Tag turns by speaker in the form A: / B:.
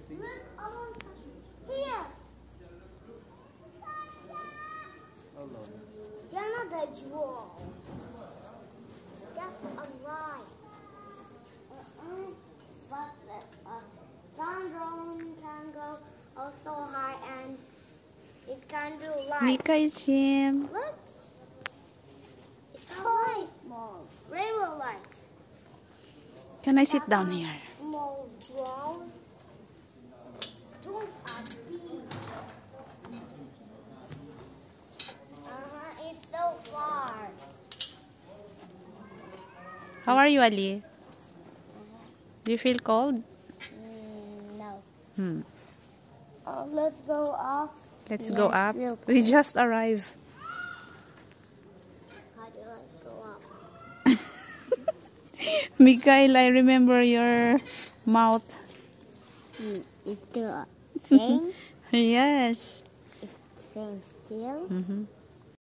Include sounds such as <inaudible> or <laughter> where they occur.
A: see.
B: Look, almost here.
A: Lord.
B: Another draw. That's a lie. But uh, drone can go also high and it can do light.
C: Mika is Jim.
B: Look. It's a light. Small. Rainbow light.
C: Can I sit down here? How are you, Ali? Do you feel cold?
B: Mm, no.
C: Hmm.
B: Uh, let's go up.
C: Let's go up.
B: we'll
C: just arrived.
B: How do I go up? <laughs>
C: Mikail, I remember your mouth.
B: Mm, it's <laughs> the same.
C: Yes.
B: it's the same still.
C: Mm-hmm.